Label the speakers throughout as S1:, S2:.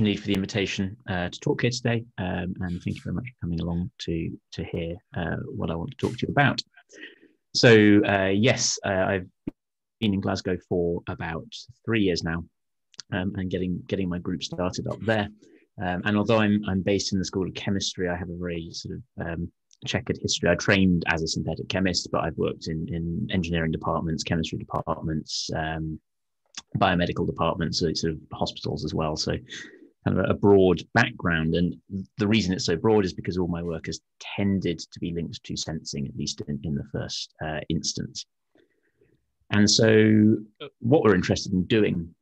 S1: Lee for the invitation uh, to talk here today, um, and thank you very much for coming along to to hear uh, what I want to talk to you about. So uh, yes, uh, I've been in Glasgow for about three years now, um, and getting getting my group started up there. Um, and although I'm I'm based in the School of Chemistry, I have a very sort of um, checkered history. I trained as a synthetic chemist, but I've worked in in engineering departments, chemistry departments, um, biomedical departments, so sort of hospitals as well. So kind of a broad background. And the reason it's so broad is because all my work has tended to be linked to sensing, at least in, in the first uh, instance. And so, what we're interested in doing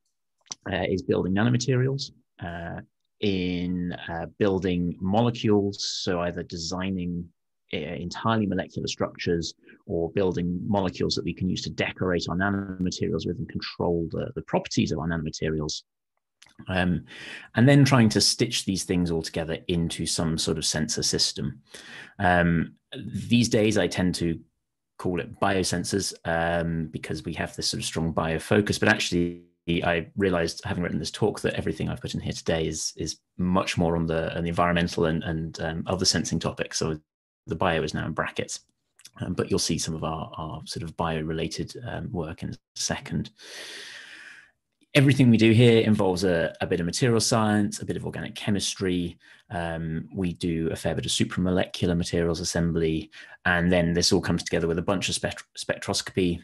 S1: uh, is building nanomaterials, uh, in uh, building molecules, so either designing uh, entirely molecular structures or building molecules that we can use to decorate our nanomaterials with and control the, the properties of our nanomaterials um, and then trying to stitch these things all together into some sort of sensor system. Um, these days, I tend to call it biosensors um, because we have this sort of strong bio focus, but actually, I realized having written this talk that everything I've put in here today is is much more on the, on the environmental and, and um, other sensing topics. So the bio is now in brackets, um, but you'll see some of our, our sort of bio related um, work in a second everything we do here involves a, a, bit of material science, a bit of organic chemistry. Um, we do a fair bit of supramolecular materials assembly, and then this all comes together with a bunch of spect- spectroscopy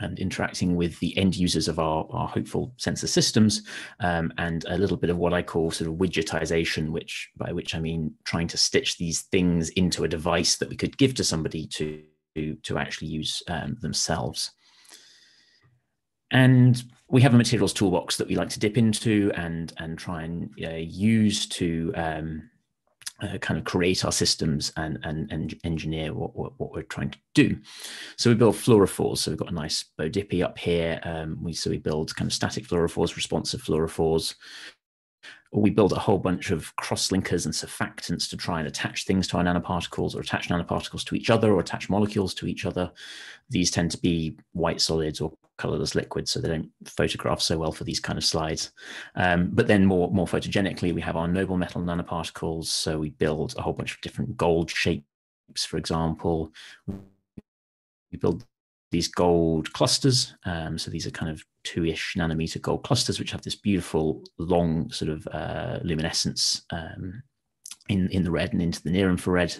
S1: and interacting with the end users of our, our hopeful sensor systems, um, and a little bit of what I call sort of widgetization, which by which I mean trying to stitch these things into a device that we could give to somebody to to, to actually use um, themselves. And we have a materials toolbox that we like to dip into and and try and uh, use to um, uh, kind of create our systems and and, and engineer what, what, what, we're trying to do. So we build fluorophores. So we've got a nice BODIPY up here. Um, we so we build kind of static fluorophores, responsive fluorophores. We build a whole bunch of cross-linkers and surfactants to try and attach things to our nanoparticles or attach nanoparticles to each other or attach molecules to each other. These tend to be white solids or colorless liquids, so they don't photograph so well for these kind of slides. Um, but then more, more photogenically, we have our noble metal nanoparticles. So we build a whole bunch of different gold shapes, for example. We build these gold clusters. Um, so these are kind of two-ish nanometer gold clusters, which have this beautiful long sort of uh, luminescence um, in, in the red and into the near infrared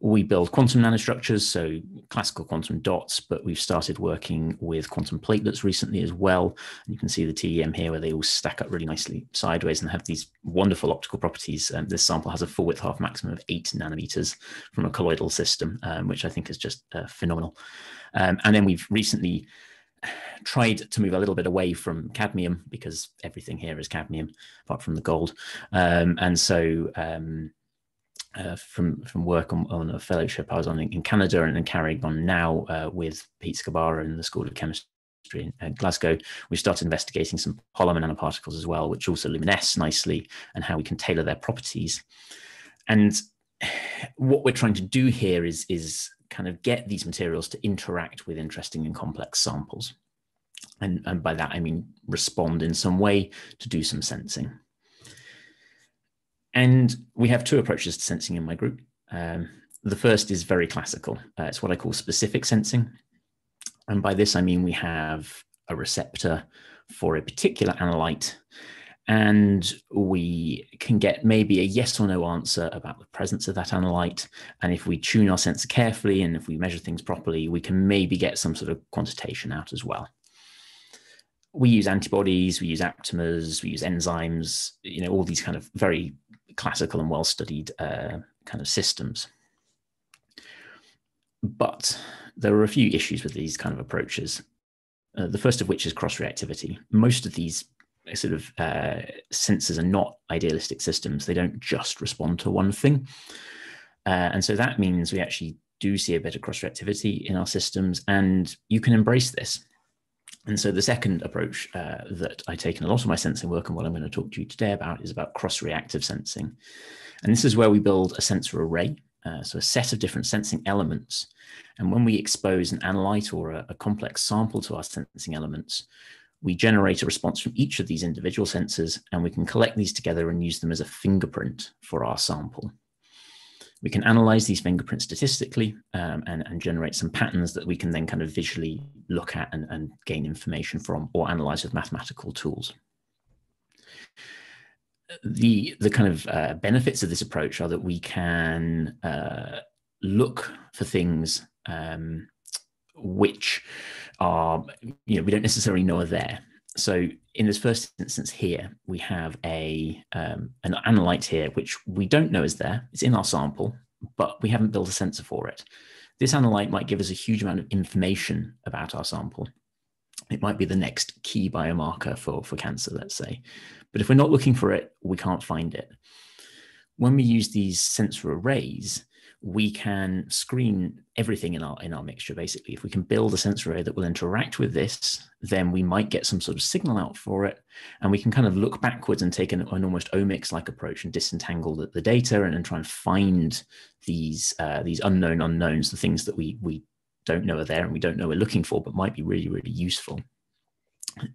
S1: we build quantum nanostructures, so classical quantum dots, but we've started working with quantum platelets recently as well. And you can see the TEM here where they all stack up really nicely sideways and have these wonderful optical properties. Um, this sample has a full width half maximum of eight nanometers from a colloidal system, um, which I think is just uh, phenomenal. Um, and then we've recently tried to move a little bit away from cadmium because everything here is cadmium apart from the gold. Um, and so um, uh, from from work on, on, a fellowship I was on in, in Canada and, and, carrying on now uh, with Pete Skabara in the School of Chemistry in, in Glasgow. We started investigating some polymer nanoparticles as well, which also luminesce nicely, and how we can tailor their properties. And what we're trying to do here is is kind of get these materials to interact with interesting and complex samples. And, and by that I mean respond in some way to do some sensing. And we have two approaches to sensing in my group. Um, the first is very classical. Uh, it's what I call specific sensing. And by this, I mean we have a receptor for a particular analyte, and we can get maybe a yes or no answer about the presence of that analyte. And if we tune our sensor carefully and if we measure things properly, we can maybe get some sort of quantitation out as well. We use antibodies, we use aptamers, we use enzymes, you know, all these kind of very classical and well studied uh, kind of systems. But there are a few issues with these kind of approaches. Uh, the first of which is cross reactivity. Most of these sort of uh, sensors are not idealistic systems, they don't just respond to one thing. Uh, and so that means we actually do see a bit of cross reactivity in our systems, and you can embrace this. And so the second approach uh, that I take in a lot of my sensing work and what I'm going to talk to you today about is about cross-reactive sensing. And this is where we build a sensor array, uh, so a set of different sensing elements. And when we expose an analyte or a, a complex sample to our sensing elements, we generate a response from each of these individual sensors and we can collect these together and use them as a fingerprint for our sample. We can analyze these fingerprints statistically um, and, and, generate some patterns that we can then kind of visually look at and, and gain information from or analyze with mathematical tools. The, the kind of uh, benefits of this approach are that we can uh, look for things um, which are, you know, we don't necessarily know are there. So in this first instance here, we have a um, an analyte here, which we don't know is there. It's in our sample, but we haven't built a sensor for it. This analyte might give us a huge amount of information about our sample. It might be the next key biomarker for, for cancer, let's say. But if we're not looking for it, we can't find it. When we use these sensor arrays, we can screen everything in our in our mixture basically. If we can build a sensor array that will interact with this then we might get some sort of signal out for it. And we can kind of look backwards and take an, an almost omics like approach and disentangle the, the data and, and, try and find these uh, these unknown unknowns the things that we we don't know are there and we don't know we're looking for but might be really really useful.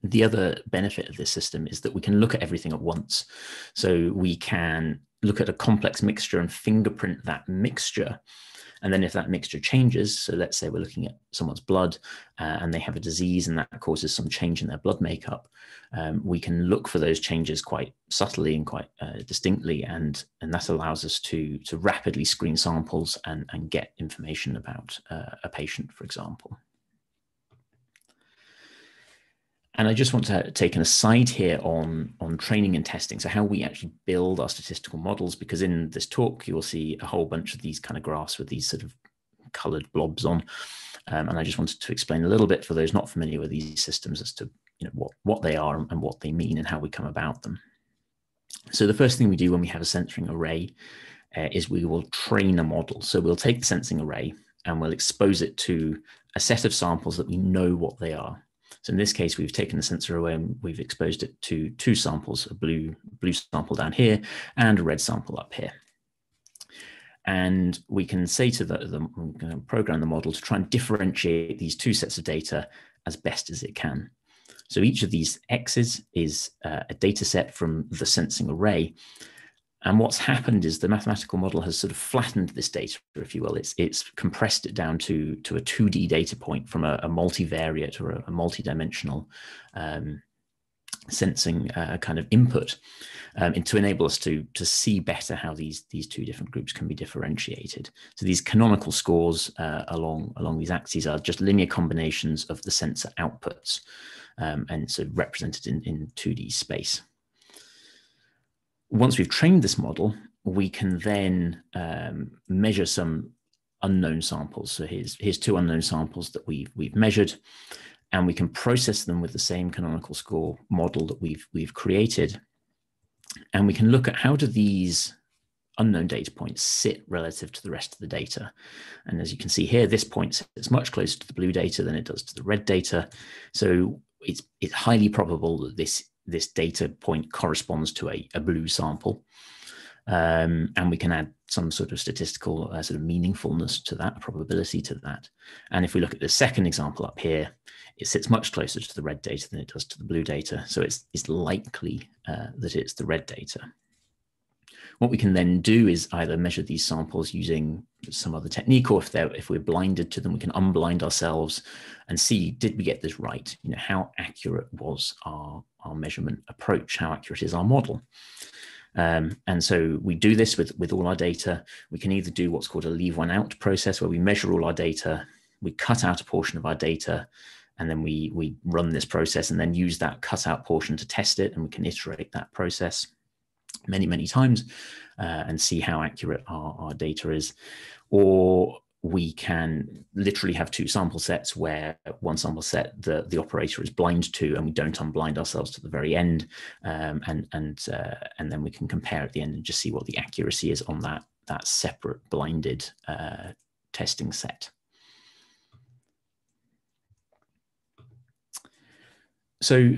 S1: The other benefit of this system is that we can look at everything at once. So we can look at a complex mixture and fingerprint that mixture. And then if that mixture changes, so let's say we're looking at someone's blood uh, and they have a disease and that causes some change in their blood makeup, um, we can look for those changes quite subtly and quite uh, distinctly. And, and that allows us to, to rapidly screen samples and, and get information about uh, a patient, for example. And I just want to take an aside here on, on training and testing. So how we actually build our statistical models, because in this talk, you'll see a whole bunch of these kind of graphs with these sort of colored blobs on. Um, and I just wanted to explain a little bit for those not familiar with these systems as to you know, what, what they are and what they mean and how we come about them. So the first thing we do when we have a sensing array uh, is we will train a model. So we'll take the sensing array and we'll expose it to a set of samples that we know what they are. So in this case, we've taken the sensor away and we've exposed it to two samples, a blue, blue sample down here and a red sample up here. And we can say to the, the program the model to try and differentiate these two sets of data as best as it can. So each of these X's is uh, a data set from the sensing array. And what's happened is the mathematical model has sort of flattened this data, if you will. It's it's compressed it down to to a 2D data point from a, a multivariate or a, a multidimensional um, sensing uh, kind of input um, and to enable us to to see better how these these two different groups can be differentiated. So these canonical scores uh, along along these axes are just linear combinations of the sensor outputs, um, and so represented in in 2D space once we've trained this model, we can then um, measure some unknown samples. So here's, here's two unknown samples that we've, we've measured, and we can process them with the same canonical score model that we've, we've created. And we can look at how do these unknown data points sit relative to the rest of the data. And as you can see here, this point sits much closer to the blue data than it does to the red data. So it's, it's highly probable that this this data point corresponds to a, a blue sample. Um, and we can add some sort of statistical uh, sort of meaningfulness to that, probability to that. And if we look at the second example up here, it sits much closer to the red data than it does to the blue data. So it's, it's likely uh, that it's the red data. What we can then do is either measure these samples using some other technique, or if they're if we're blinded to them, we can unblind ourselves and see did we get this right? You know, how accurate was our our measurement approach? How accurate is our model? Um, and so we do this with with all our data. We can either do what's called a leave one out process, where we measure all our data, we cut out a portion of our data, and then we we run this process and then use that cut out portion to test it, and we can iterate that process many, many times uh, and see how accurate our, our data is. Or we can literally have two sample sets where one sample set the, the operator is blind to and we don't unblind ourselves to the very end um, and and uh, and then we can compare at the end and just see what the accuracy is on that that separate blinded uh, testing set. So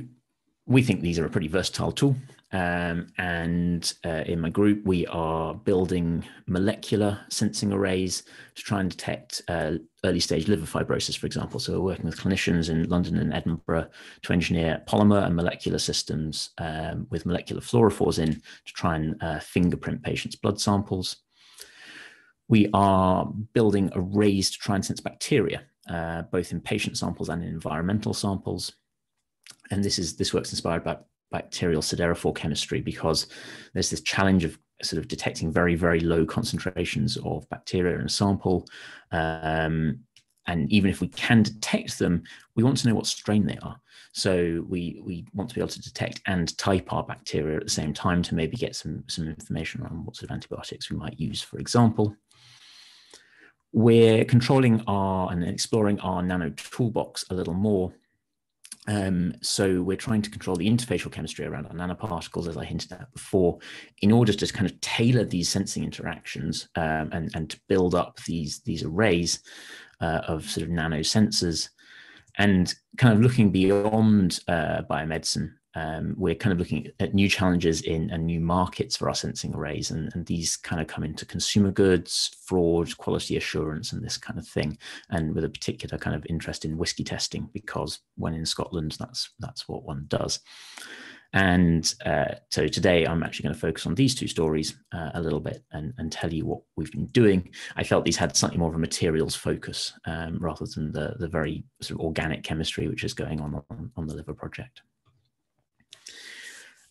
S1: we think these are a pretty versatile tool Um, and uh, in my group, we are building molecular sensing arrays to try and detect uh, early stage liver fibrosis, for example. So we're working with clinicians in London and Edinburgh to engineer polymer and molecular systems um, with molecular fluorophores in to try and uh, fingerprint patients' blood samples. We are building arrays to try and sense bacteria, uh, both in patient samples and in environmental samples. And this is this work's inspired by bacterial siderophore chemistry because there's this challenge of sort of detecting very, very low concentrations of bacteria in a sample. Um, and even if we can detect them, we want to know what strain they are. So we, we want to be able to detect and type our bacteria at the same time to maybe get some, some information on what sort of antibiotics we might use, for example. We're controlling our and exploring our nano toolbox a little more um, so we're trying to control the interfacial chemistry around our nanoparticles, as I hinted at before, in order to kind of tailor these sensing interactions um, and, and to build up these, these arrays uh, of sort of nanosensors and kind of looking beyond uh, biomedicine um, we're kind of looking at new challenges in and new markets for our sensing arrays, and, and these kind of come into consumer goods, fraud, quality assurance, and this kind of thing, and with a particular kind of interest in whiskey testing because when in Scotland, that's that's what one does. And uh, so today I'm actually going to focus on these two stories uh, a little bit and, and tell you what we've been doing. I felt these had slightly more of a materials focus um, rather than the, the very sort of organic chemistry which is going on on, on the liver project.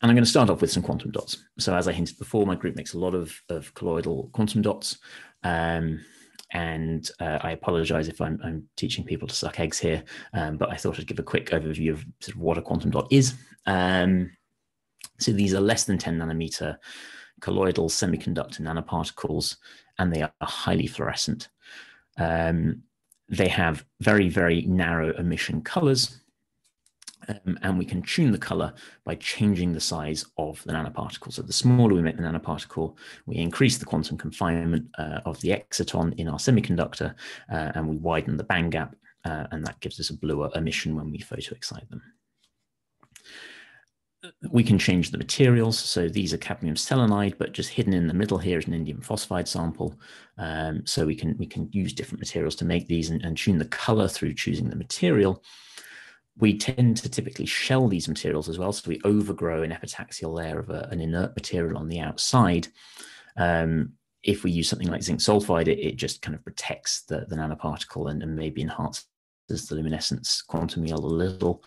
S1: And I'm going to start off with some quantum dots. So as I hinted before, my group makes a lot of, of colloidal quantum dots. Um, and uh, I apologize if I'm, I'm, teaching people to suck eggs here, um, but I thought I'd give a quick overview of, sort of what a quantum dot is. Um, so these are less than 10 nanometer colloidal semiconductor nanoparticles, and they are highly fluorescent. Um, they have very, very narrow emission colors, um, and we can tune the color by changing the size of the nanoparticle. So the smaller we make the nanoparticle, we increase the quantum confinement uh, of the exciton in our semiconductor, uh, and we widen the band gap, uh, and that gives us a bluer emission when we photoexcite them. We can change the materials. So these are cadmium selenide, but just hidden in the middle here is an indium phosphide sample. Um, so we can we can use different materials to make these and, and tune the color through choosing the material we tend to typically shell these materials as well. So we overgrow an epitaxial layer of a, an inert material on the outside. Um, if we use something like zinc sulfide, it, it just kind of protects the, the nanoparticle and, and maybe enhances the luminescence quantum yield a little.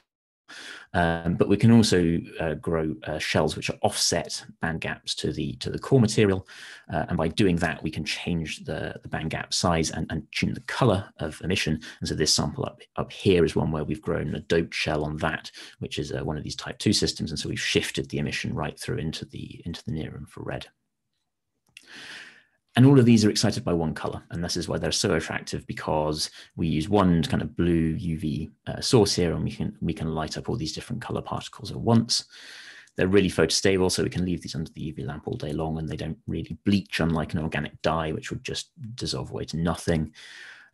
S1: Um, but we can also uh, grow uh, shells which are offset band gaps to the to the core material, uh, and by doing that, we can change the, the band gap size and, and tune the color of emission. And so this sample up up here is one where we've grown a doped shell on that, which is uh, one of these type two systems, and so we've shifted the emission right through into the into the near infrared. And all of these are excited by one color. And this is why they're so attractive because we use one kind of blue UV uh, source here and we can, we can light up all these different color particles at once. They're really photostable, so we can leave these under the UV lamp all day long and they don't really bleach, unlike an organic dye, which would just dissolve away to nothing.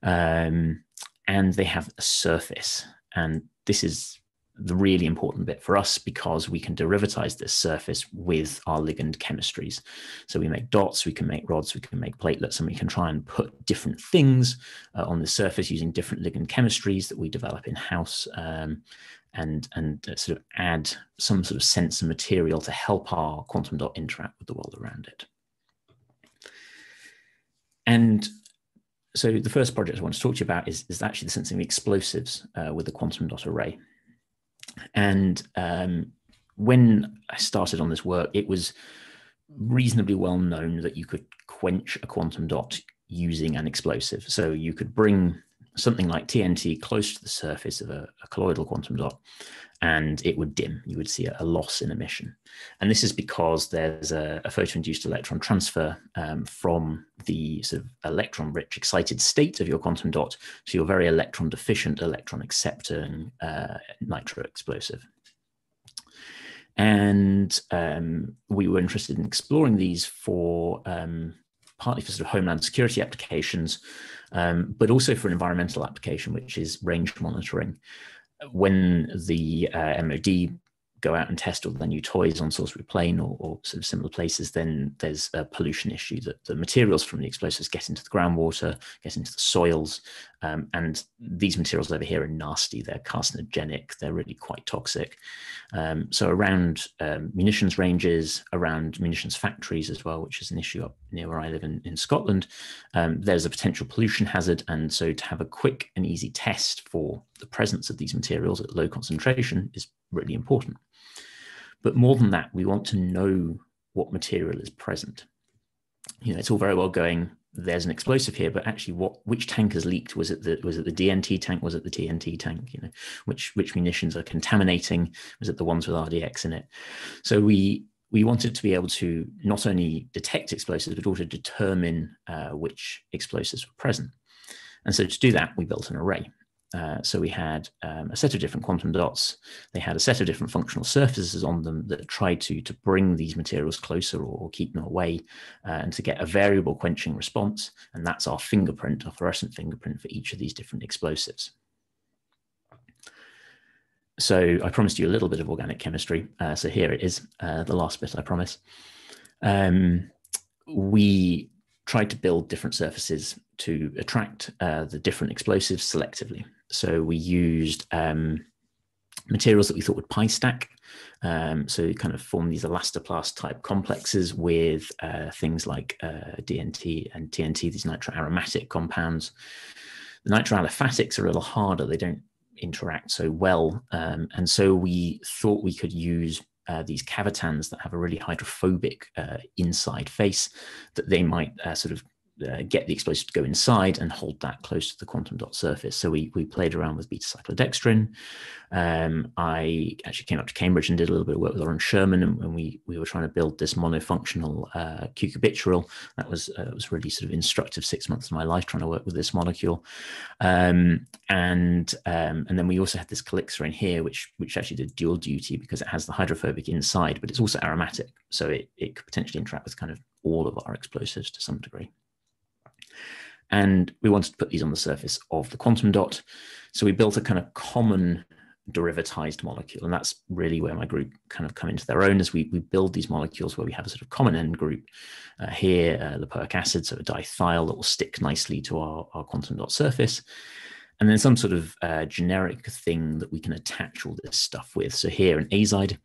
S1: Um, and they have a surface. And this is the really important bit for us because we can derivatize this surface with our ligand chemistries. So we make dots, we can make rods, we can make platelets, and we can try and put different things uh, on the surface using different ligand chemistries that we develop in house. Um, and and uh, sort of add some sort of sensor material to help our quantum dot interact with the world around it. And so the first project I want to talk to you about is, is actually the sensing of explosives uh, with the quantum dot array. And um, when I started on this work, it was reasonably well known that you could quench a quantum dot using an explosive. So you could bring something like TNT close to the surface of a, a colloidal quantum dot and it would dim. You would see a, loss in emission. And this is because there's a, a photo-induced electron transfer um, from the sort of electron-rich excited state of your quantum dot to your very electron-deficient electron accepting uh, nitro explosive. And um, we were interested in exploring these for um, partly for sort of homeland security applications, um, but also for an environmental application, which is range monitoring. When the uh, MOD go out and test all the new toys on Salisbury Plain or, or sort of similar places, then there's a pollution issue that the materials from the explosives get into the groundwater, get into the soils, um, and these materials over here are nasty. They're carcinogenic. They're really quite toxic. Um, so around um, munitions ranges, around munitions factories as well, which is an issue up near where I live in, in Scotland, um, there's a potential pollution hazard. And so to have a quick and easy test for the presence of these materials at low concentration is really important. But more than that, we want to know what material is present. You know, it's all very well going there's an explosive here, but actually, what which tank has leaked? Was it the was it the DNT tank? Was it the TNT tank? You know, which which munitions are contaminating? Was it the ones with RDX in it? So we we wanted to be able to not only detect explosives, but also determine uh, which explosives were present. And so to do that, we built an array. Uh, so we had um, a set of different quantum dots. They had a set of different functional surfaces on them that tried to, to bring these materials closer or, or keep them away uh, and to get a variable quenching response. And that's our fingerprint, our fluorescent fingerprint for each of these different explosives. So I promised you a little bit of organic chemistry. Uh, so here it is, uh, the last bit I promise. Um, we tried to build different surfaces to attract uh, the different explosives selectively. So we used um, materials that we thought would pi stack. Um, so kind of form these elastoplast type complexes with uh, things like uh, DNT and TNT, these nitroaromatic compounds. The nitroaliphatics are a little harder. They don't interact so well. Um, and so we thought we could use uh, these cavitands that have a really hydrophobic uh, inside face that they might uh, sort of uh, get the explosive to go inside and hold that close to the quantum dot surface. So we, we played around with beta cyclodextrin. Um, I actually came up to Cambridge and did a little bit of work with Oren Scherman, and, and we we were trying to build this monofunctional uh, cucurbituril. That was uh, was really sort of instructive six months of my life trying to work with this molecule. Um, and um, and then we also had this calixarene here, which which actually did dual duty because it has the hydrophobic inside, but it's also aromatic, so it it could potentially interact with kind of all of our explosives to some degree. And we wanted to put these on the surface of the quantum dot. So we built a kind of common derivatized molecule. And that's really where my group kind of come into their own as we, we build these molecules where we have a sort of common end group. Uh, here, uh, lipoic acid, so a dithiol that will stick nicely to our, our quantum dot surface. And then some sort of uh, generic thing that we can attach all this stuff with. So here, an azide,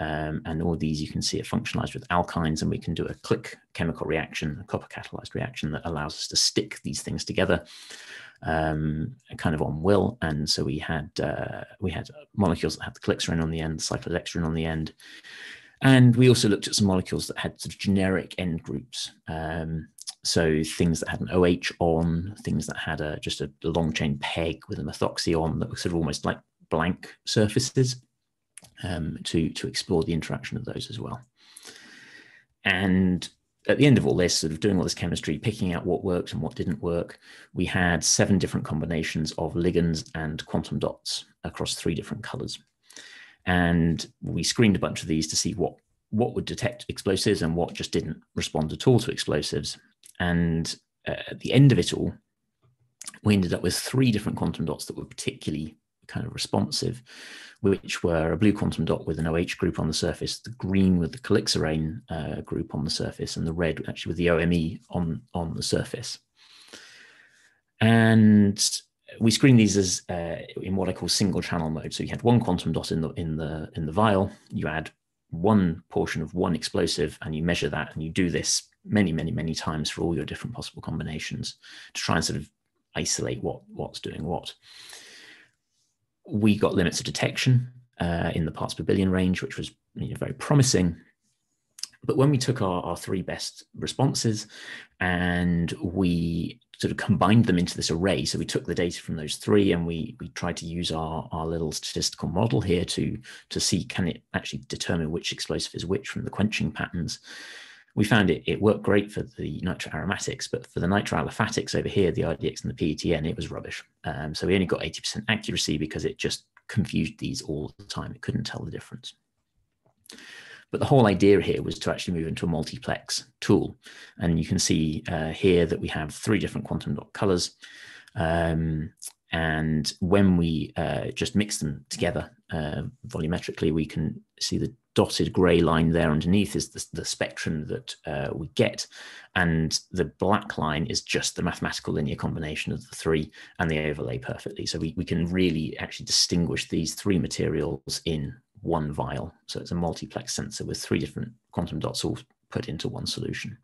S1: um, and all these you can see are functionalized with alkynes, and we can do a click chemical reaction, a copper catalyzed reaction that allows us to stick these things together um, kind of on will. And so we had uh, we had molecules that had the calixarene on the end, the cyclodextrin on the end. And we also looked at some molecules that had sort of generic end groups. Um, so things that had an OH on, things that had a, just a long chain peg with a methoxy on that were sort of almost like blank surfaces um, to, to explore the interaction of those as well. And at the end of all this, sort of doing all this chemistry, picking out what worked and what didn't work, we had seven different combinations of ligands and quantum dots across three different colors. And we screened a bunch of these to see what, what would detect explosives and what just didn't respond at all to explosives. And uh, at the end of it all, we ended up with three different quantum dots that were particularly kind of responsive, which were a blue quantum dot with an OH group on the surface, the green with the calixarene uh, group on the surface, and the red actually with the OME on, on the surface. And we screened these as uh, in what I call single channel mode. So you had one quantum dot in the in the in the vial. You add one portion of one explosive, and you measure that, and you do this many, many, many times for all your different possible combinations to try and sort of isolate what what's doing what we got limits of detection uh, in the parts per billion range, which was you know, very promising. But when we took our, our three best responses and we sort of combined them into this array, so we took the data from those three and we we tried to use our, our little statistical model here to to see can it actually determine which explosive is which from the quenching patterns we found it, it worked great for the nitroaromatics, but for the nitroaliphatics over here, the RDX and the PETN, it was rubbish. Um, so we only got 80% accuracy because it just confused these all the time. It couldn't tell the difference. But the whole idea here was to actually move into a multiplex tool. And you can see uh, here that we have three different quantum dot colors. Um, and when we uh, just mix them together uh, volumetrically, we can see the dotted gray line there underneath is the, the spectrum that uh, we get. And the black line is just the mathematical linear combination of the three and they overlay perfectly. So we, we can really actually distinguish these three materials in one vial. So it's a multiplex sensor with three different quantum dots all put into one solution.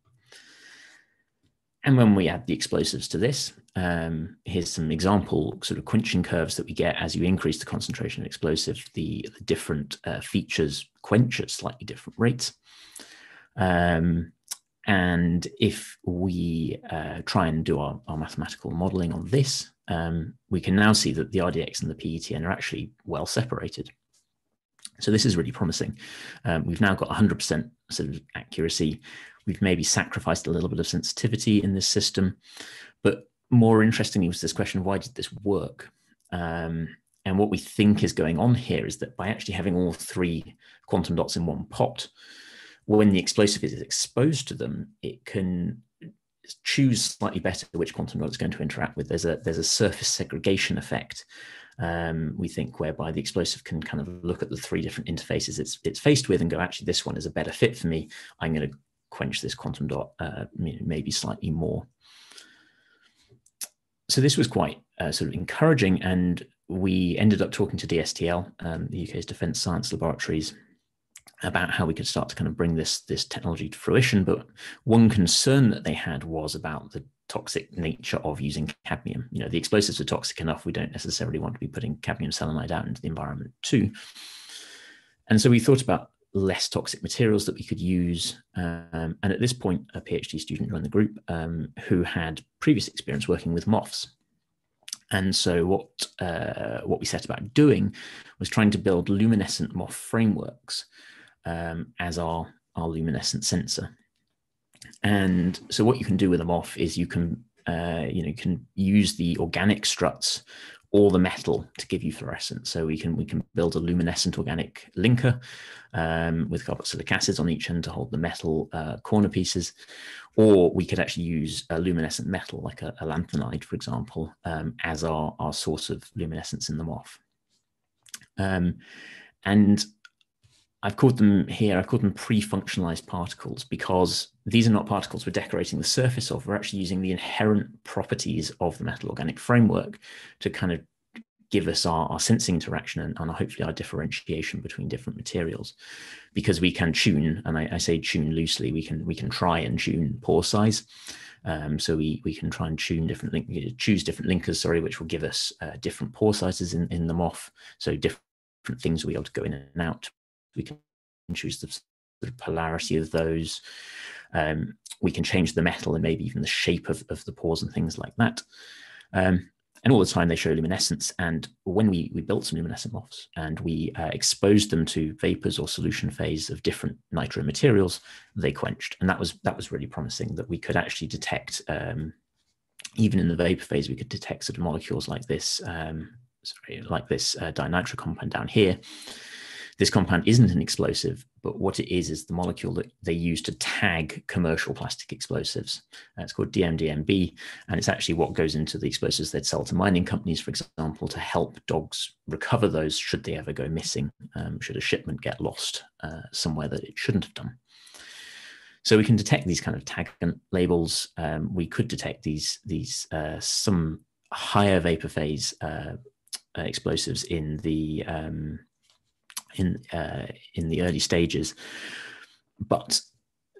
S1: And when we add the explosives to this, um, here's some example sort of quenching curves that we get as you increase the concentration of explosive. The, the different uh, features quench at slightly different rates. Um, and if we uh, try and do our, our, mathematical modeling on this, um, we can now see that the RDX and the PETN are actually well separated. So this is really promising. Um, we've now got 100% sort of accuracy We've maybe sacrificed a little bit of sensitivity in this system. But more interestingly was this question why did this work? Um, and what we think is going on here is that by actually having all three quantum dots in one pot, when the explosive is exposed to them, it can choose slightly better which quantum dot it's going to interact with. There's a there's a surface segregation effect. Um, we think whereby the explosive can kind of look at the three different interfaces it's it's faced with and go, actually, this one is a better fit for me. I'm going to quench this quantum dot uh, maybe slightly more. So this was quite uh, sort of encouraging, and we ended up talking to DSTL, um, the UK's Defence Science Laboratories, about how we could start to kind of bring this this technology to fruition. But one concern that they had was about the toxic nature of using cadmium. You know, the explosives are toxic enough. We don't necessarily want to be putting cadmium selenide out into the environment too. And so we thought about less toxic materials that we could use. Um, and at this point, a PhD student joined the group um, who had previous experience working with MOFs. And so what uh, what we set about doing was trying to build luminescent MOF frameworks um, as our, our luminescent sensor. And so what you can do with a MOF is you can uh, you know you can use the organic struts or the metal to give you fluorescence. So we can we can build a luminescent organic linker um, with carboxylic acids on each end to hold the metal uh, corner pieces, or we could actually use a luminescent metal like a, a lanthanide, for example, um, as our our source of luminescence in the MOF. Um, and I've called them here, I've called them pre-functionalized particles because these are not particles we're decorating the surface of. We're actually using the inherent properties of the metal organic framework to kind of give us our, our sensing interaction and, and, hopefully our differentiation between different materials. Because we can tune and I, I, say tune loosely we can we can try and tune pore size. Um, so we we can try and tune different link choose different linkers sorry which will give us uh, different pore sizes in, in the MOF so different things will be able to go in and out we can choose the sort of polarity of those. Um, we can change the metal and maybe even the shape of, of the pores and things like that. Um, and all the time they show luminescence. And when we, we built some luminescent MOFs and we uh, exposed them to vapors or solution phase of different nitro materials, they quenched. And that was that was really promising that we could actually detect, um, even in the vapor phase, we could detect sort of molecules like this, um, sorry, like this uh, dinitro compound down here, this compound isn't an explosive, but what it is is the molecule that they use to tag commercial plastic explosives. Uh, it's called DMDMB, and it's actually what goes into the explosives they'd sell to mining companies, for example, to help dogs recover those should they ever go missing, um, should a shipment get lost uh, somewhere that it shouldn't have done. So we can detect these kind of tag labels. Um, we could detect these these uh, some higher vapor phase uh, uh, explosives in the um, in uh, in the early stages, but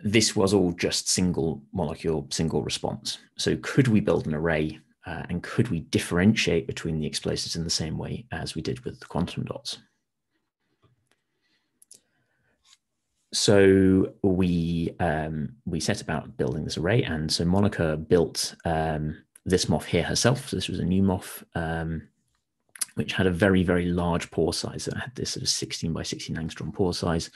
S1: this was all just single molecule, single response. So could we build an array uh, and could we differentiate between the explosives in the same way as we did with the quantum dots? So we um, we set about building this array, and so Monica built um, this MOF here herself. So this was a new MOF. Um, which had a very, very large pore size. It had this sort of 16 by 16 angstrom pore size.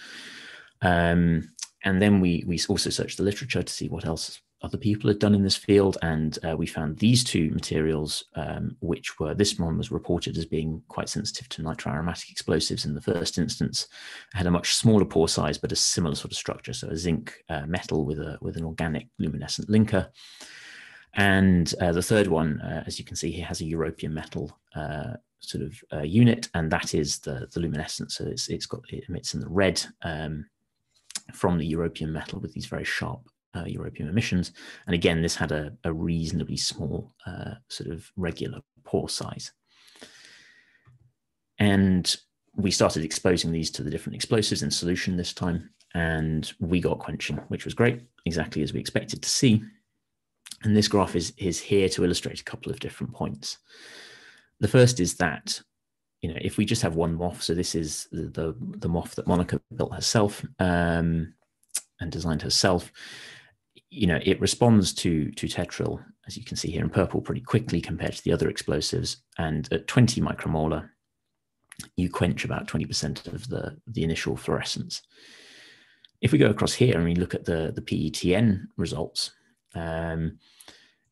S1: Um, and then we, we also searched the literature to see what else other people had done in this field. And uh, we found these two materials, um, which were this one was reported as being quite sensitive to nitroaromatic explosives in the first instance, it had a much smaller pore size, but a similar sort of structure. So a zinc uh, metal with, a, with an organic luminescent linker. And uh, the third one, uh, as you can see here, has a europium metal uh, sort of uh, unit, and that is the, the luminescence. So it's, it's got it emits in the red um, from the europium metal with these very sharp uh, europium emissions. And again, this had a, a reasonably small uh, sort of regular pore size. And we started exposing these to the different explosives in solution this time, and we got quenching, which was great, exactly as we expected to see. And this graph is, is here to illustrate a couple of different points. The first is that, you know, if we just have one MOF, so this is the, the, the MOF that Monica built herself um, and designed herself, you know, it responds to, to Tetryl, as you can see here in purple, pretty quickly compared to the other explosives. And at 20 micromolar, you quench about 20% of the, the initial fluorescence. If we go across here and we look at the, the PETN results, um,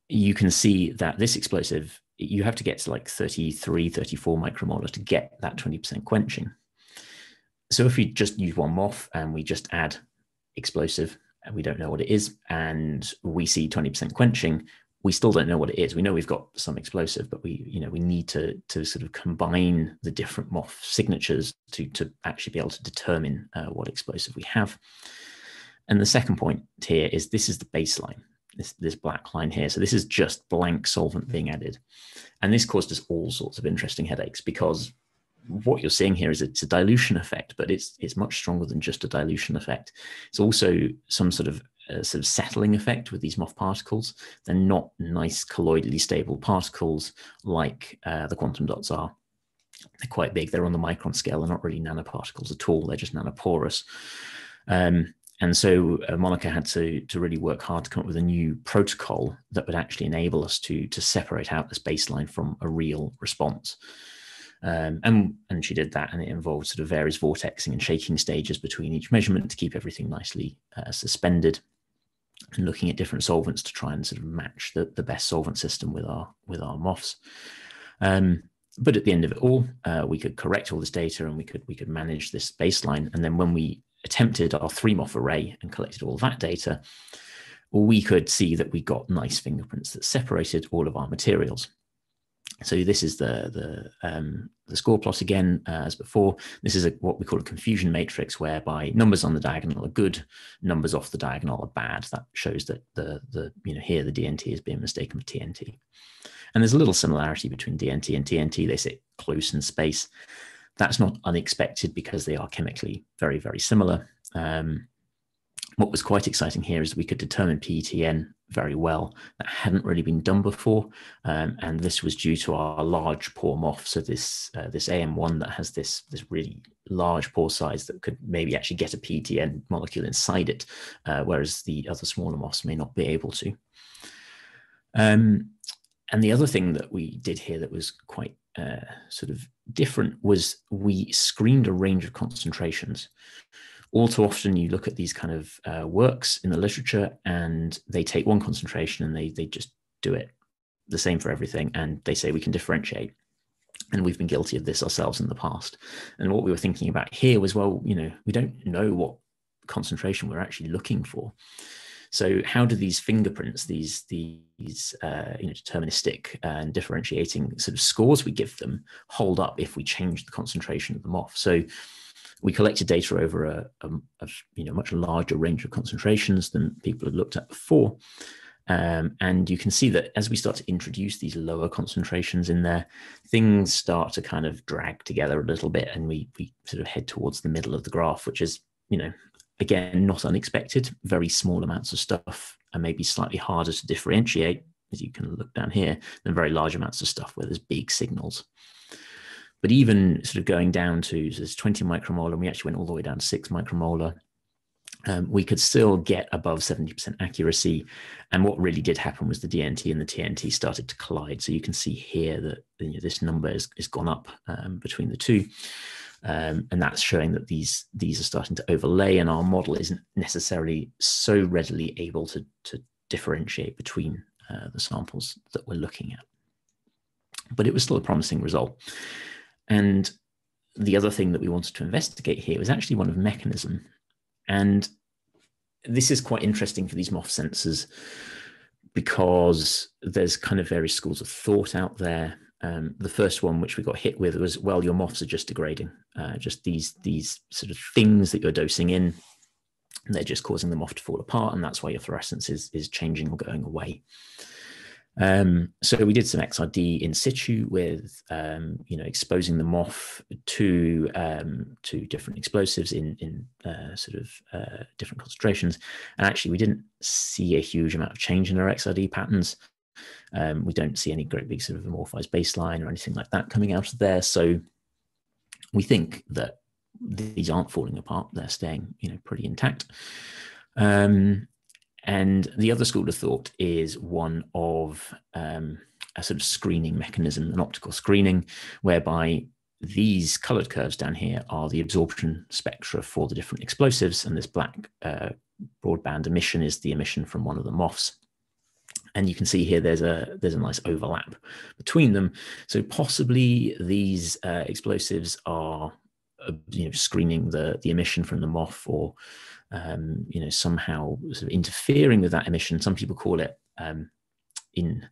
S1: you can see that this explosive, you have to get to like 33, 34 micromolar to get that 20% quenching. So if we just use one MOF and we just add explosive and we don't know what it is, and we see 20% quenching, we still don't know what it is. We know we've got some explosive, but we, you know, we need to to sort of combine the different MOF signatures to to actually be able to determine uh, what explosive we have. And the second point here is this is the baseline this, this black line here. So this is just blank solvent being added. And this caused us all sorts of interesting headaches because what you're seeing here is it's a dilution effect, but it's it's much stronger than just a dilution effect. It's also some sort of uh, sort of settling effect with these MOF particles. They're not nice colloidally stable particles like uh, the quantum dots are. They're quite big. They're on the micron scale. They're not really nanoparticles at all. They're just nanoporous. Um, and so uh, Monica had to to really work hard to come up with a new protocol that would actually enable us to to separate out this baseline from a real response. Um, and and she did that, and it involved sort of various vortexing and shaking stages between each measurement to keep everything nicely uh, suspended, and looking at different solvents to try and sort of match the, the best solvent system with our with our MOFs. Um, but at the end of it all, uh, we could correct all this data and we could we could manage this baseline. And then when we attempted our three MOF array and collected all that data, we could see that we got nice fingerprints that separated all of our materials. So this is the the um, the score plot again uh, as before. This is a, what we call a confusion matrix, whereby numbers on the diagonal are good, numbers off the diagonal are bad. That shows that the the you know here the DNT is being mistaken for TNT. And there's a little similarity between DNT and TNT. They sit close in space. That's not unexpected because they are chemically very, very similar. Um, what was quite exciting here is we could determine PETN very well. That hadn't really been done before, um, and this was due to our large pore MOF. So this uh, this AM1 that has this this really large pore size that could maybe actually get a PETN molecule inside it, uh, whereas the other smaller MOFs may not be able to. Um, and the other thing that we did here that was quite uh, sort of different was we screened a range of concentrations. All too often, you look at these kind of uh, works in the literature, and they take one concentration and they they just do it the same for everything, and they say we can differentiate. And we've been guilty of this ourselves in the past. And what we were thinking about here was, well, you know, we don't know what concentration we're actually looking for. So how do these fingerprints, these these uh, you know deterministic and differentiating sort of scores we give them, hold up if we change the concentration of them off? So we collected data over a, a, a you know much larger range of concentrations than people had looked at before. Um, and you can see that as we start to introduce these lower concentrations in there, things start to kind of drag together a little bit, and we we sort of head towards the middle of the graph, which is you know again, not unexpected, very small amounts of stuff and maybe slightly harder to differentiate, as you can look down here, than very large amounts of stuff where there's big signals. But even sort of going down to so there's 20 micromolar, and we actually went all the way down to six micromolar, um, we could still get above 70% accuracy. And what really did happen was the DNT and the TNT started to collide. So you can see here that you know, this number has, has gone up um, between the two. Um, and that's showing that these these are starting to overlay, and our model isn't necessarily so readily able to to differentiate between uh, the samples that we're looking at. But it was still a promising result. And the other thing that we wanted to investigate here was actually one of mechanism. And this is quite interesting for these MOF sensors because there's kind of various schools of thought out there. Um, the first one, which we got hit with, was well, your MOFs are just degrading, uh, just these these sort of things that you're dosing in, and they're just causing the MOF to fall apart, and that's why your fluorescence is is changing or going away. Um, so we did some XRD in situ with, um, you know, exposing the MOF to um, to different explosives in in uh, sort of uh, different concentrations, and actually we didn't see a huge amount of change in our XRD patterns. Um, we don't see any great big sort of amorphized baseline or anything like that coming out of there. So we think that these aren't falling apart; they're staying, you know, pretty intact. Um, and the other school of thought is one of um, a sort of screening mechanism, an optical screening, whereby these colored curves down here are the absorption spectra for the different explosives, and this black uh, broadband emission is the emission from one of the MOFs. And you can see here there's a there's a nice overlap between them. So possibly these uh, explosives are uh, you know screening the the emission from the MOF or um, you know, somehow sort of interfering with that emission. Some people call it um, in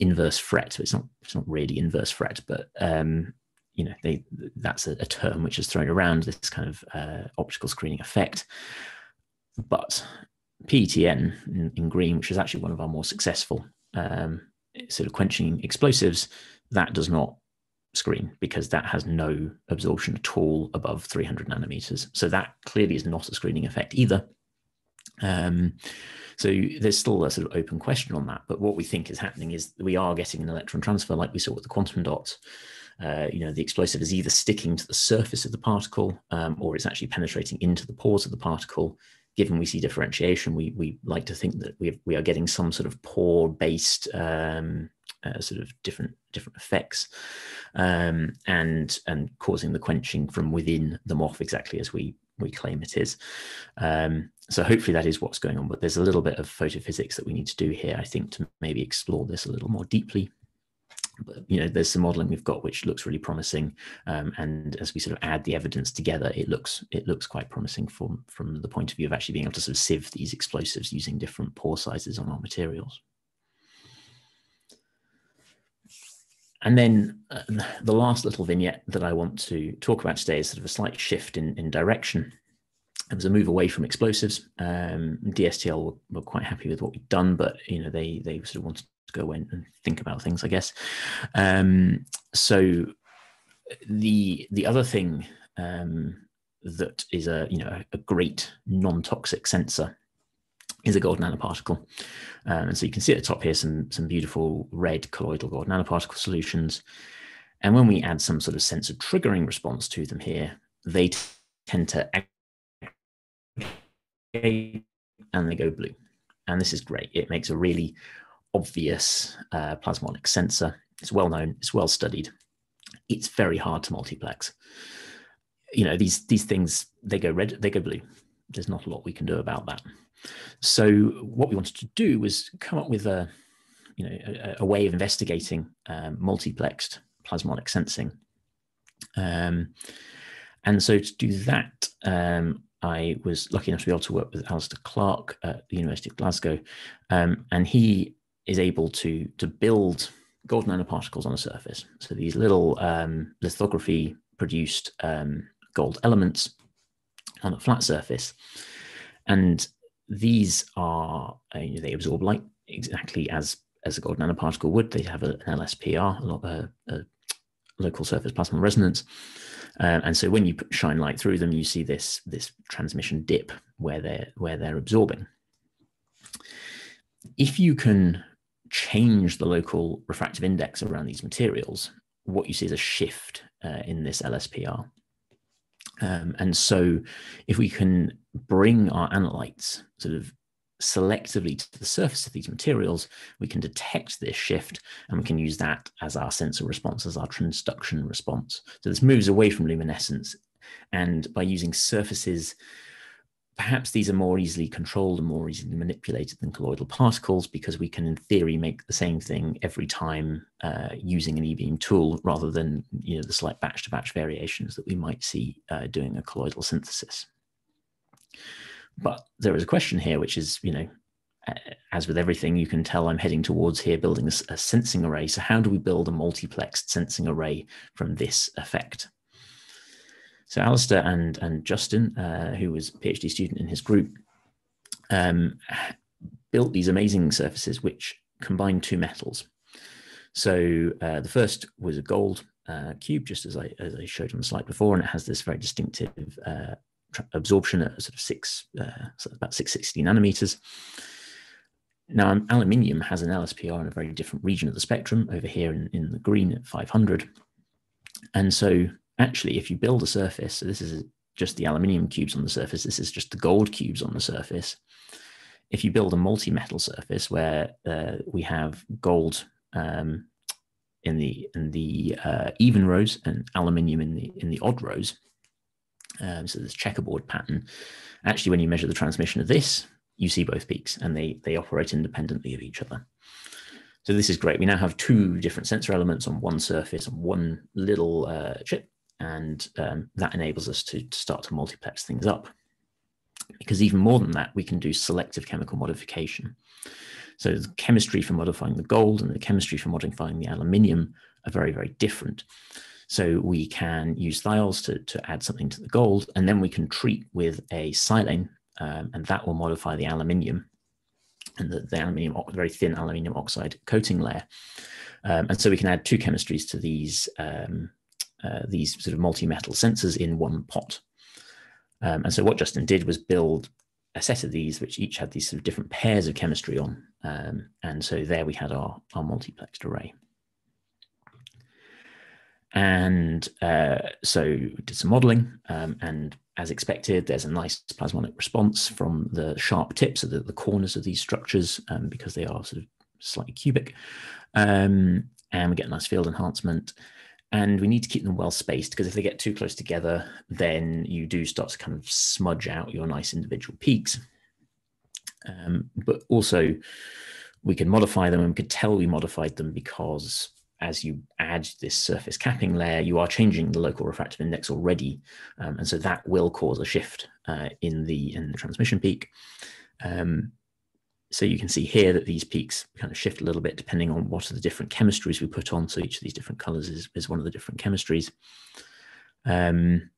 S1: inverse FRET. So It's not it's not really inverse FRET, but um, you know, they that's a, a, term which is thrown around this kind of uh, optical screening effect. But PETN in, in, green, which is actually one of our more successful um, sort of quenching explosives, that does not screen because that has no absorption at all above 300 nanometers. So that clearly is not a screening effect either. Um, so there's still a sort of open question on that. But what we think is happening is we are getting an electron transfer like we saw with the quantum dots. Uh, you know, the explosive is either sticking to the surface of the particle um, or it's actually penetrating into the pores of the particle. Given we see differentiation, we, we like to think that we, have, we are getting some sort of pore-based um, uh, sort of different different effects um, and and causing the quenching from within the MOF exactly as we we claim it is. Um, so hopefully that is what's going on, but there's a little bit of photophysics that we need to do here, I think, to maybe explore this a little more deeply. But, you know, there's some modeling we've got which looks really promising, um, and as we sort of add the evidence together, it looks it looks quite promising from from the point of view of actually being able to sort of sieve these explosives using different pore sizes on our materials. And then uh, the last little vignette that I want to talk about today is sort of a slight shift in, in direction. It was a move away from explosives. Um, DSTL were, were, quite happy with what we'd done, but you know they they sort of wanted go in and think about things, I guess. Um, so the the other thing um, that is a you know a great non-toxic sensor is a gold nanoparticle. Um, and so you can see at the top here some, some beautiful red colloidal gold nanoparticle solutions. And when we add some sort of sensor triggering response to them here, they tend to and they go blue. And this is great. It makes a really obvious uh, plasmonic sensor. It's well known, it's well studied. It's very hard to multiplex. You know, these these things, they go red, they go blue. There's not a lot we can do about that. So what we wanted to do was come up with a, you know, a, a way of investigating um, multiplexed plasmonic sensing. Um, and so to do that, um, I was lucky enough to be able to work with Alasdair Clark at the University of Glasgow, um, and he is able to to build gold nanoparticles on a surface. So these little um, lithography produced um, gold elements on a flat surface, and these are uh, they absorb light exactly as as a gold nanoparticle would. They have a, an LSPR, a, a, local surface plasmon resonance, um, and so when you shine light through them, you see this this transmission dip where they're where they're absorbing. If you can change the local refractive index around these materials, what you see is a shift uh, in this LSPR. Um, and so, if we can bring our analytes sort of selectively to the surface of these materials, we can detect this shift and we can use that as our sensor response, as our transduction response. So, this moves away from luminescence. And by using surfaces Perhaps these are more easily controlled and more easily manipulated than colloidal particles because we can, in theory, make the same thing every time uh, using an e-beam tool rather than you know the slight batch-to-batch variations that we might see uh, doing a colloidal synthesis. But there is a question here, which is, you know, as with everything, you can tell I'm heading towards here building a, a, sensing array. So how do we build a multiplexed sensing array from this effect? So Alasdair and, and Justin, uh, who was a PhD student in his group, um, built these amazing surfaces which combine two metals. So uh, the first was a gold uh, cube, just as I, as I showed on the slide before, and it has this very distinctive uh, absorption at sort of six, uh, about 660 nanometers. Now, aluminium has an LSPR in a very different region of the spectrum, over here in, in the green at 500. And so actually, if you build a surface, so this is just the aluminium cubes on the surface, this is just the gold cubes on the surface. If you build a multi-metal surface where uh, we have gold um, in the in the uh, even rows and aluminium in the in the odd rows, um, so this checkerboard pattern. Actually, when you measure the transmission of this, you see both peaks and they, they operate independently of each other. So this is great. We now have two different sensor elements on one surface on one little uh, chip, and um, that enables us to, to start to multiplex things up. Because even more than that, we can do selective chemical modification. So the chemistry for modifying the gold and the chemistry for modifying the aluminium are very, very different. So we can use thiols to, to add something to the gold, and then we can treat with a silane um, and that will modify the aluminium and the, the aluminium, very thin aluminium oxide coating layer. Um, and so we can add two chemistries to these um, uh, these sort of multi-metal sensors in one pot. Um, and so what Justin did was build a set of these, which each had these sort of different pairs of chemistry on. Um, and so there we had our, our multiplexed array. And uh, so did some modeling um, and as expected, there's a nice plasmonic response from the sharp tips of the, the corners of these structures um, because they are sort of slightly cubic. Um, and we get a nice field enhancement. And we need to keep them well spaced because if they get too close together, then you do start to kind of smudge out your nice individual peaks. Um, but also, we can modify them and we could tell we modified them because as you add this surface capping layer, you are changing the local refractive index already. Um, and so that will cause a shift uh, in, the, in the transmission peak. Um, so you can see here that these peaks kind of shift a little bit depending on what are the different chemistries we put on. So each of these different colors is, is one of the different chemistries. Um,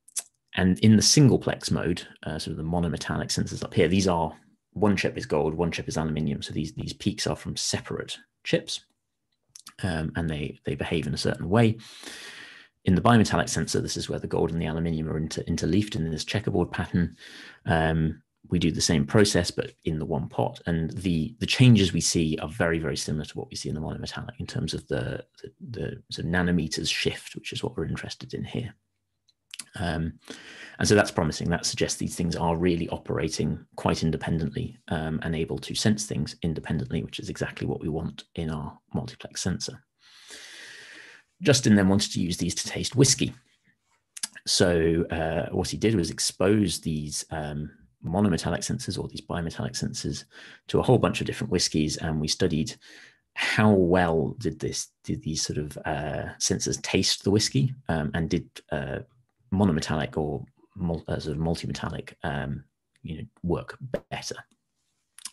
S1: and in the singleplex mode, uh, sort of the monometallic sensors up here, these are one chip is gold, one chip is aluminium. So these, these peaks are from separate chips um, and they, they behave in a certain way. In the bimetallic sensor, this is where the gold and the aluminium are inter, interleafed in this checkerboard pattern. Um, we do the same process, but in the one pot. And the, the changes we see are very, very similar to what we see in the monometallic in terms of the, the, the sort of nanometers shift, which is what we're interested in here. Um, and so that's promising. That suggests these things are really operating quite independently um, and able to sense things independently, which is exactly what we want in our multiplex sensor. Justin then wanted to use these to taste whiskey. So uh, what he did was expose these um, monometallic sensors or these bimetallic sensors to a whole bunch of different whiskies, and we studied how well did this did these sort of uh, sensors taste the whiskey, um, and did uh, monometallic or mul- uh, sort of multi-metallic um, you know, work better.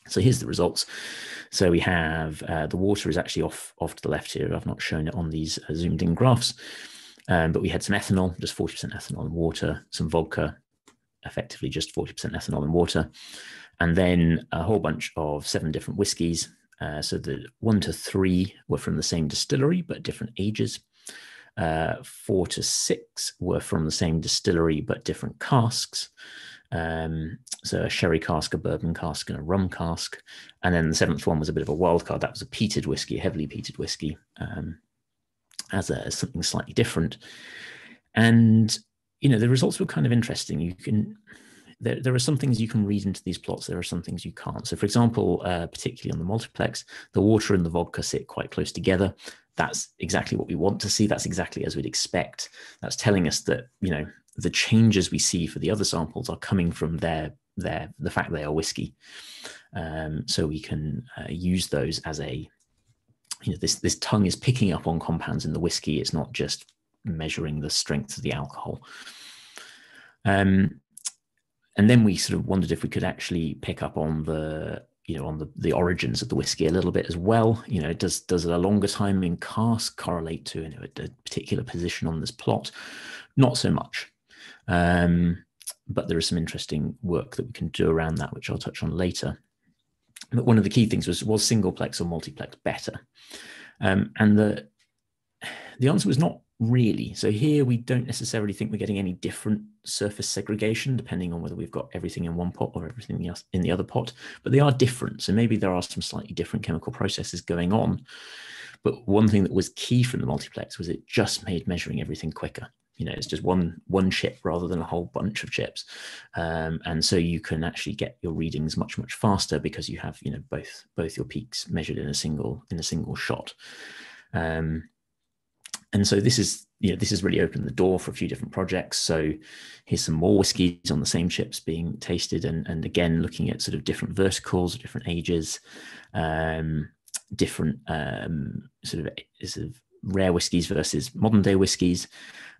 S1: So here's the results. So we have uh, the water is actually off off to the left here. I've not shown it on these uh, zoomed in graphs, um, but we had some ethanol, just 40% ethanol in water, some vodka, effectively just 40% ethanol and water, and then a whole bunch of seven different whiskies. Uh, so the one to three were from the same distillery but different ages. Uh, four to six were from the same distillery but different casks. Um, so a sherry cask, a bourbon cask, and a rum cask. And then the seventh one was a bit of a wild card. That was a peated whiskey, a heavily peated whiskey, um, as, a, as something slightly different. And you know the results were kind of interesting. You can there, there are some things you can read into these plots. There are some things you can't. So, for example, uh, particularly on the multiplex, the water and the vodka sit quite close together that's exactly what we want to see. That's exactly as we'd expect. That's telling us that, you know, the changes we see for the other samples are coming from their, their the fact they are whiskey. Um, so we can uh, use those as a, you know, this, this tongue is picking up on compounds in the whiskey. It's not just measuring the strength of the alcohol. Um, and then we sort of wondered if we could actually pick up on the you know, on the, the origins of the whiskey a little bit as well. You know, does does a longer time in cask correlate to you know, a, a particular position on this plot? Not so much. Um, but there is some interesting work that we can do around that, which I'll touch on later. But one of the key things was was singleplex or multiplex better? Um, and the the answer was not really. So here we don't necessarily think we're getting any different surface segregation depending on whether we've got everything in one pot or everything else in the other pot, but they are different. So maybe there are some slightly different chemical processes going on. But one thing that was key from the multiplex was it just made measuring everything quicker. You know, it's just one one chip rather than a whole bunch of chips, um, and so you can actually get your readings much much faster because you have you know both both your peaks measured in a single in a single shot. Um, and so this is you know this has really opened the door for a few different projects. So here's some more whiskies on the same chips being tasted and and again looking at sort of different verticals different ages um, different um, sort of sort of rare whiskies versus modern day whiskies.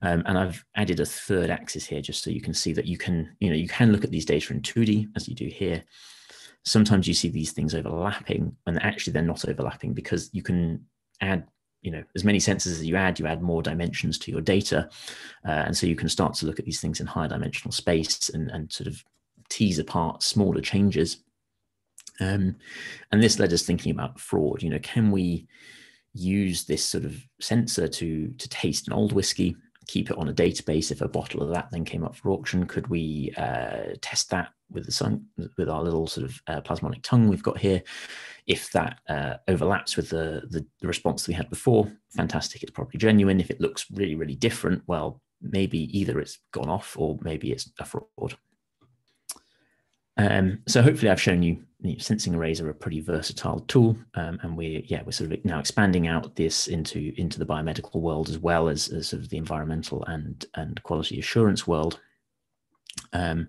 S1: Um, and I've added a third axis here just so you can see that you can you know you can look at these data in 2D as you do here. Sometimes you see these things overlapping and actually they're not overlapping because you can add you know as many sensors as you add you add more dimensions to your data. Uh, and so you can start to look at these things in higher dimensional space and, and sort of tease apart smaller changes. Um, and this led us thinking about fraud. You know can we use this sort of sensor to to taste an old whiskey keep it on a database if a bottle of that then came up for auction. Could we uh, test that with the sun with our little sort of uh, plasmonic tongue we've got here? If that uh, overlaps with the, the, the response we had before fantastic. It's probably genuine. If it looks really really different well maybe either it's gone off or maybe it's a fraud um, so hopefully I've shown you, you know, sensing arrays are a pretty versatile tool, um, and we're yeah we're sort of now expanding out this into into the biomedical world as well as, as sort of the environmental and and quality assurance world. Um,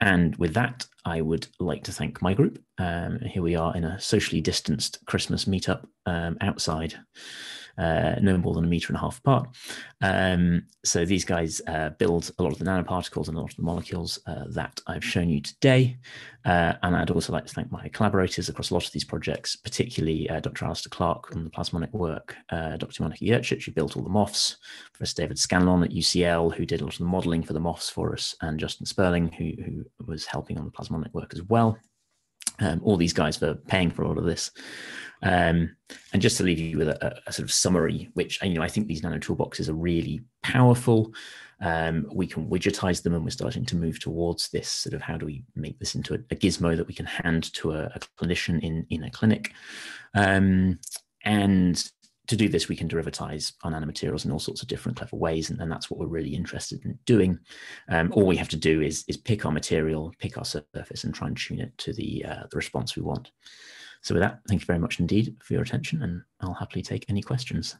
S1: and with that, I would like to thank my group. Um, here we are in a socially distanced Christmas meetup um, outside, uh, no more than a meter and a half apart. Um, so these guys uh, build a lot of the nanoparticles and a lot of the molecules uh, that I've shown you today. Uh, and I'd also like to thank my collaborators across a lot of these projects, particularly uh, Dr. Alasdair Clark on the plasmonic work, uh, Dr. Monica Jurcic, who built all the MOFs, Professor David Scanlon at UCL, who did a lot of the modeling for the MOFs for us, and Justin Sperling, who, who was helping on the plasmonic work as well. Um, all these guys for paying for all of this. Um, and just to leave you with a, a, sort of summary, which you know I think these nano toolboxes are really powerful. Um, we can widgetize them, and we're starting to move towards this sort of how do we make this into a, a gizmo that we can hand to a, a clinician in in a clinic. Um, and to do this, we can derivatize our nanomaterials in all sorts of different clever ways, and, and that's what we're really interested in doing. Um, all we have to do is is pick our material, pick our surface, and try and tune it to the uh, the response we want. So with that, thank you very much indeed for your attention, and I'll happily take any questions.